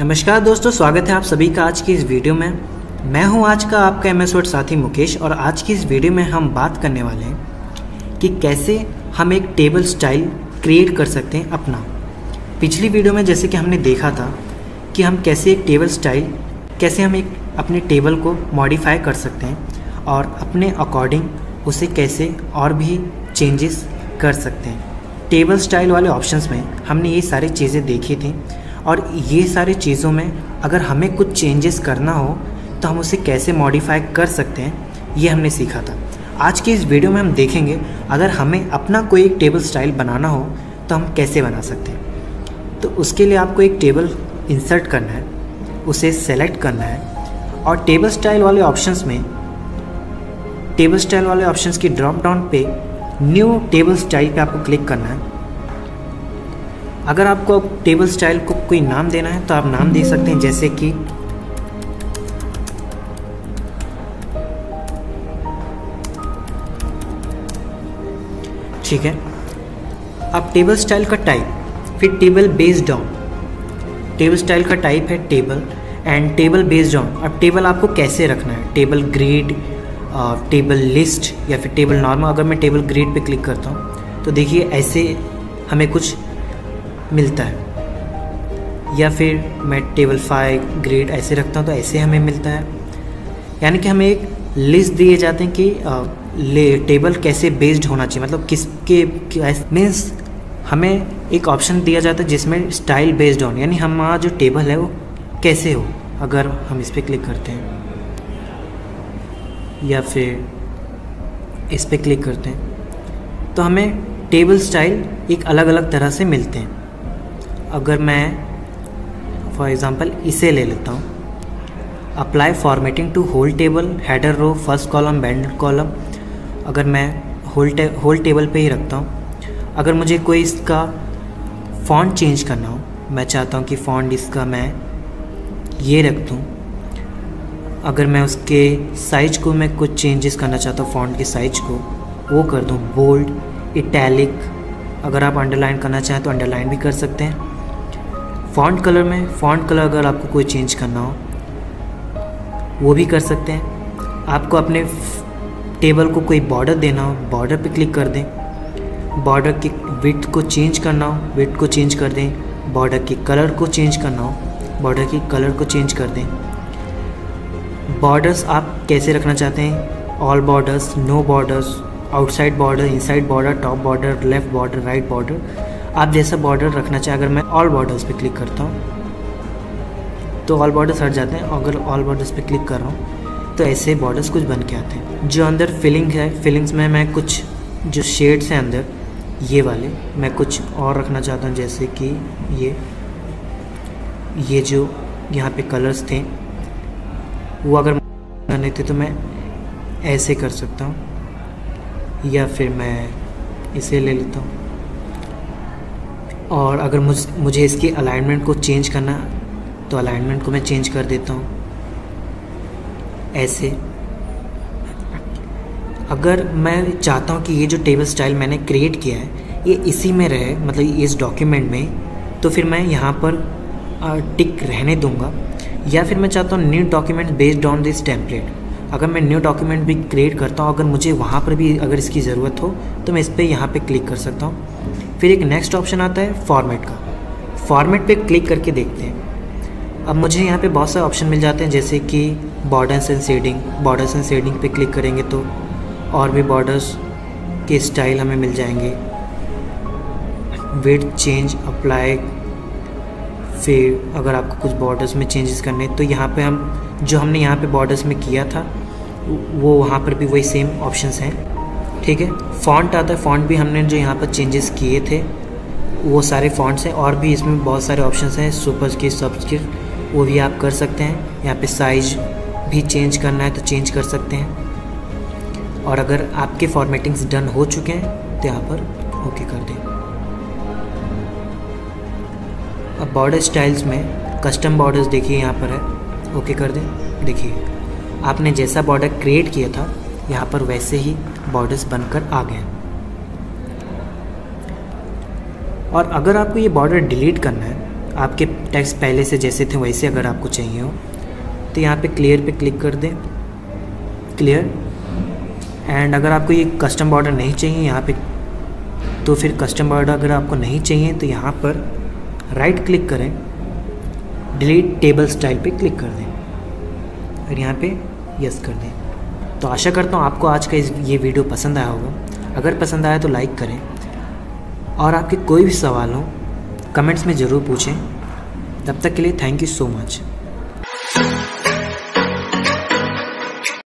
नमस्कार दोस्तों, स्वागत है आप सभी का आज की इस वीडियो में। मैं हूँ आज का आपका एम एस साथी मुकेश और आज की इस वीडियो में हम बात करने वाले हैं कि कैसे हम एक टेबल स्टाइल क्रिएट कर सकते हैं अपना। पिछली वीडियो में जैसे कि हमने देखा था कि हम कैसे एक टेबल स्टाइल कैसे हम एक अपने टेबल को मॉडिफाई कर सकते हैं और अपने अकॉर्डिंग उसे कैसे और भी चेंजेस कर सकते हैं। टेबल स्टाइल वाले ऑप्शंस में हमने ये सारी चीज़ें देखी थी और ये सारी चीज़ों में अगर हमें कुछ चेंजेस करना हो तो हम उसे कैसे मॉडिफाई कर सकते हैं, ये हमने सीखा था। आज की इस वीडियो में हम देखेंगे अगर हमें अपना कोई एक टेबल स्टाइल बनाना हो तो हम कैसे बना सकते हैं। तो उसके लिए आपको एक टेबल इंसर्ट करना है, उसे सेलेक्ट करना है और टेबल स्टाइल वाले ऑप्शंस में टेबल स्टाइल वाले ऑप्शंस की ड्रॉप डाउन पे न्यू टेबल स्टाइल पे आपको क्लिक करना है। अगर आपको टेबल स्टाइल को कोई नाम देना है तो आप नाम दे सकते हैं, जैसे कि ठीक है। अब टेबल स्टाइल का टाइप, फिर table based on table style का टाइप है table and table based on अब टेबल आपको कैसे रखना है? टेबल ग्रेड टेबल लिस्ट या फिर टेबल नॉर्मल अगर मैं टेबल ग्रेड पे क्लिक करता हूँ तो देखिए ऐसे हमें कुछ मिलता है। या फिर मैं टेबल फाइव ग्रेड ऐसे रखता हूँ तो ऐसे हमें मिलता है। यानी कि हमें एक लिस्ट दिए जाते हैं कि ले टेबल कैसे बेस्ड होना चाहिए मतलब किसके मीन्स हमें एक ऑप्शन दिया जाता है जिसमें स्टाइल बेस्ड ऑन यानी हमारा जो टेबल है वो कैसे हो, अगर हम इस पर क्लिक करते हैं। या फिर इस पर क्लिक करते हैं। तो हमें टेबल स्टाइल एक अलग अलग तरह से मिलते हैं। अगर मैं फॉर एग्ज़ाम्पल इसे ले लेता हूँ। Apply formatting to whole table header row first column band column अगर मैं होल होल टेबल पे ही रखता हूँ। अगर मुझे कोई इसका फॉन्ट चेंज करना हो, मैं चाहता हूँ कि फॉन्ट इसका मैं ये रख दूँ। अगर मैं उसके साइज़ को मैं कुछ चेंजेस करना चाहता हूँ फॉन्ट के साइज़ को, वो कर दूँ. बोल्ड इटैलिक अगर आप अंडरलाइन करना चाहें तो अंडरलाइन भी कर सकते हैं. फॉन्ट कलर में फॉन्ट कलर अगर आपको कोई चेंज करना हो, वो भी कर सकते हैं. आपको अपने टेबल को कोई बॉर्डर देना हो बॉर्डर पे क्लिक कर दें. बॉर्डर की विथ को चेंज करना हो विथ को चेंज कर दें. बॉर्डर की कलर को चेंज करना हो बॉर्डर की कलर को चेंज कर दें. बॉर्डर्स आप कैसे रखना चाहते हैं? All borders no borders outside border inside border top border left border right border आप जैसा बॉर्डर रखना चाहें, अगर मैं ऑल बॉर्डर्स पे क्लिक करता हूँ तो ऑल बॉर्डर्स हट जाते हैं। अगर ऑल बॉर्डर्स पे क्लिक कर रहा हूँ तो ऐसे बॉर्डर्स कुछ बन के आते हैं। जो अंदर फिलिंग है फिलिंग्स में मैं कुछ, जो शेड्स हैं अंदर, ये वाले, मैं कुछ और रखना चाहता हूँ। जैसे कि ये ये जो यहाँ पे कलर्स थे वो अगर करने थे तो मैं ऐसे कर सकता हूँ, या फिर मैं इसे ले लेता हूँ। और अगर मुझ, मुझे इसकी अलाइनमेंट को चेंज करना तो अलाइनमेंट को मैं चेंज कर देता हूँ। ऐसे। अगर मैं चाहता हूँ कि ये जो टेबल स्टाइल मैंने क्रिएट किया है, ये इसी में रहे मतलब इस डॉक्यूमेंट में तो फिर मैं यहाँ पर टिक रहने दूँगा। या फिर मैं चाहता हूँ new document based on this template अगर मैं न्यू डॉक्यूमेंट भी क्रिएट करता हूँ, अगर मुझे वहाँ पर भी अगर इसकी ज़रूरत हो तो मैं इस पर यहाँ पर क्लिक कर सकता हूँ। फिर एक नेक्स्ट ऑप्शन आता है फॉर्मेट का। फॉर्मेट पे क्लिक करके देखते हैं। अब मुझे यहाँ पे बहुत सारे ऑप्शन मिल जाते हैं, जैसे कि borders and shading borders and shading पे क्लिक करेंगे तो और भी बॉर्डर्स के स्टाइल हमें मिल जाएँगे। वेट चेंज अप्लाई फिर अगर आपको कुछ बॉर्डर्स में चेंजेस करने तो यहाँ पे हम, जो हमने यहाँ पे बॉर्डर्स में किया था, वो वहाँ पर भी वही सेम ऑप्शंस हैं। ठीक है? फॉन्ट आता है फॉन्ट भी हमने जो यहाँ पर चेंजेस किए थे, वो सारे फॉन्ट्स हैं, और भी इसमें बहुत सारे ऑप्शंस हैं सुपर स्क्रिप्ट सब स्क्रिप्ट वो भी आप कर सकते हैं। यहाँ पे साइज़ भी चेंज करना है तो चेंज कर सकते हैं। और अगर आपके फॉर्मेटिंग्स डन हो चुके हैं तो यहाँ पर ओके कर दें। अब बॉर्डर स्टाइल्स में कस्टम बॉर्डर्स देखिए यहाँ पर है। ओके कर दें। देखिए, आपने जैसा बॉर्डर क्रिएट किया था, यहाँ पर वैसे ही बॉर्डर्स बनकर आ गए और अगर आपको ये बॉर्डर डिलीट करना है, आपके टेक्स्ट पहले से जैसे थे, वैसे अगर आपको चाहिए हो तो यहाँ पे क्लियर पे क्लिक कर दें। क्लियर एंड अगर आपको ये कस्टम बॉर्डर नहीं चाहिए यहाँ पे तो फिर कस्टम बॉर्डर अगर आपको नहीं चाहिए तो यहाँ पर राइट क्लिक करें, डिलीट टेबल स्टाइल पे क्लिक कर दें। और यहाँ पे यस कर दें। तो आशा करता हूँ आपको आज का इस, ये वीडियो पसंद आया होगा। अगर पसंद आया तो लाइक करें। और आपके कोई भी सवाल हो, कमेंट्स में ज़रूर पूछें। तब तक के लिए थैंक यू सो मच।